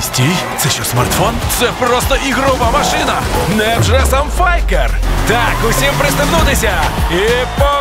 Стій, це що смартфон? Це просто ігрова машина. Невже сам файкер? Так, усім пристебнутися. І по...